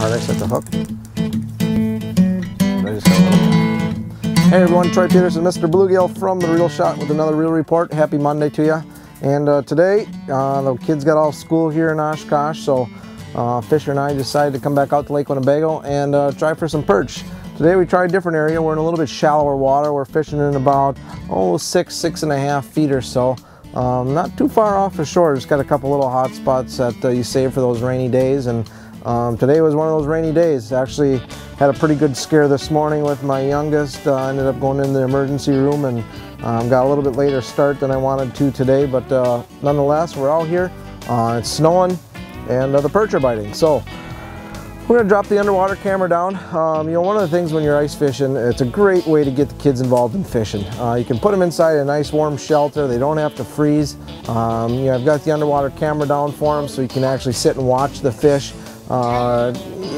harness at the hook. Hey everyone, Troy Peterson, Mr. Bluegill from The Reel Shot with another reel report. Happy Monday to you. And uh, today, uh, the kids got off school here in Oshkosh, so uh, Fisher and I decided to come back out to Lake Winnebago and uh, try for some perch. Today we tried a different area. We're in a little bit shallower water. We're fishing in about, oh, six, six and a half feet or so. Um, not too far off the shore. Just got a couple little hot spots that uh, you save for those rainy days. And um, today was one of those rainy days. Actually had a pretty good scare this morning with my youngest. Uh, ended up going in the emergency room and um, got a little bit later start than I wanted to today. But uh, nonetheless, we're all here. Uh, it's snowing and uh, the perch are biting. So we're gonna drop the underwater camera down. Um, you know, one of the things when you're ice fishing, it's a great way to get the kids involved in fishing. Uh, you can put them inside a nice warm shelter. They don't have to freeze. Um, you know, I've got the underwater camera down for them so you can actually sit and watch the fish. Uh,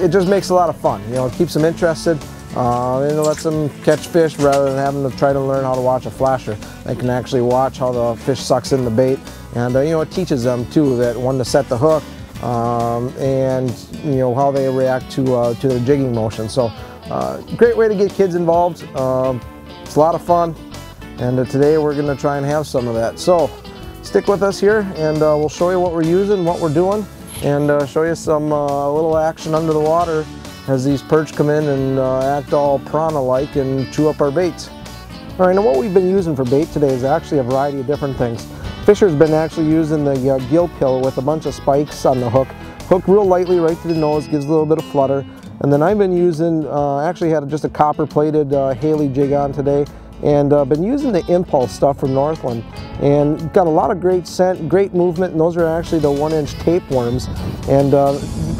it just makes a lot of fun. You know, it keeps them interested. Uh, and it lets them catch fish rather than having to try to learn how to watch a flasher. They can actually watch how the fish sucks in the bait. And, uh, you know, it teaches them, too, that when to set the hook, um, and you know how they react to uh, to their jigging motion. So uh, great way to get kids involved. Um, it's a lot of fun and uh, today we're going to try and have some of that. So stick with us here and uh, we'll show you what we're using, what we're doing and uh, show you some uh, little action under the water as these perch come in and act all piranha-like and chew up our baits. All right, now what we've been using for bait today is actually a variety of different things. Fisher's been actually using the uh, gill pill with a bunch of spikes on the hook. Hook real lightly right to the nose, gives a little bit of flutter. And then I've been using, uh, actually had just a copper plated uh, Haley jig on today and uh, been using the impulse stuff from Northland and got a lot of great scent, great movement, and those are actually the one inch tapeworms. And uh,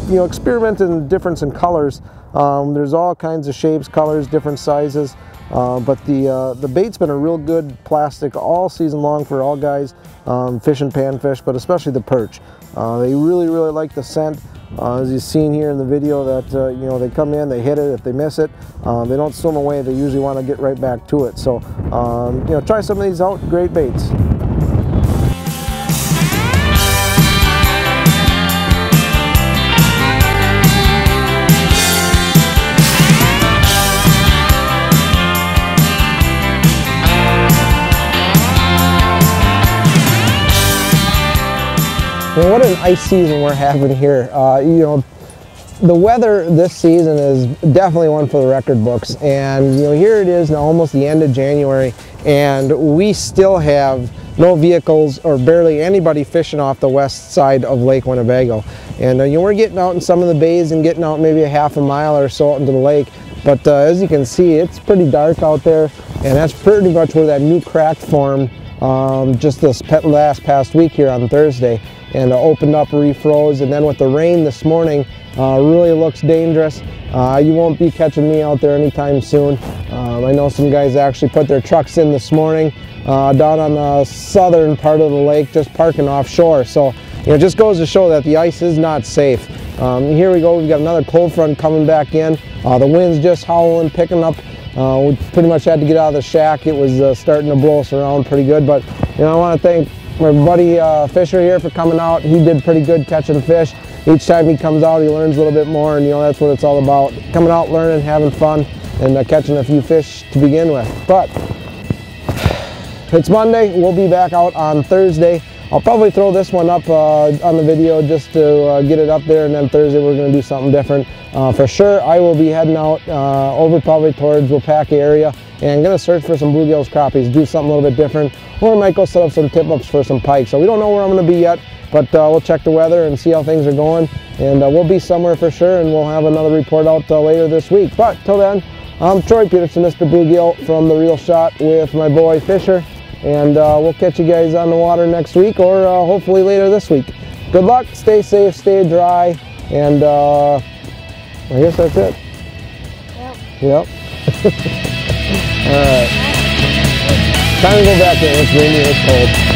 you know, experimenting difference in colors. Um, there's all kinds of shapes, colors, different sizes. Uh, but the, uh, the bait's been a real good plastic all season long for all guys um, fishing panfish, but especially the perch. Uh, they really, really like the scent. Uh, as you've seen here in the video that, uh, you know, they come in, they hit it, if they miss it, um, they don't swim away, they usually want to get right back to it. So, um, you know, try some of these out, great baits. Well, what an ice season we're having here. Uh, you know, the weather this season is definitely one for the record books. And you know, here it is now almost the end of January and we still have no vehicles or barely anybody fishing off the west side of Lake Winnebago. And uh, you know, we're getting out in some of the bays and getting out maybe a half a mile or so into the lake. But uh, as you can see, it's pretty dark out there and that's pretty much where that new crack formed um, just this last past week here on Thursday and uh, opened up, refroze, and then with the rain this morning, uh, really looks dangerous. Uh, you won't be catching me out there anytime soon. Um, I know some guys actually put their trucks in this morning uh, down on the southern part of the lake, just parking offshore. So, you know, it just goes to show that the ice is not safe. Um, here we go, we've got another cold front coming back in. Uh, the wind's just howling, picking up. Uh, we pretty much had to get out of the shack. It was starting to blow us around pretty good, but, you know, I want to thank my buddy uh, Fisher here for coming out. He did pretty good catching fish. Each time he comes out, he learns a little bit more, and you know that's what it's all about. Coming out, learning, having fun, and uh, catching a few fish to begin with. But it's Monday. We'll be back out on Thursday. I'll probably throw this one up uh, on the video just to uh, get it up there, and then Thursday we're going to do something different. Uh, for sure, I will be heading out uh, over probably towards Waupaca area and I'm going to search for some bluegills, crappies, do something a little bit different, or I might go set up some tip-ups for some pike. So we don't know where I'm going to be yet, but uh, we'll check the weather and see how things are going, and uh, we'll be somewhere for sure, and we'll have another report out later this week. But till then, I'm Troy Peterson, Mr. Bluegill from The Reel Shot with my boy Fisher, and uh, we'll catch you guys on the water next week, or uh, hopefully later this week. Good luck, stay safe, stay dry, and uh, I guess that's it. Yep. Yep. Alright. Time to go back in. It's rainy, it's cold.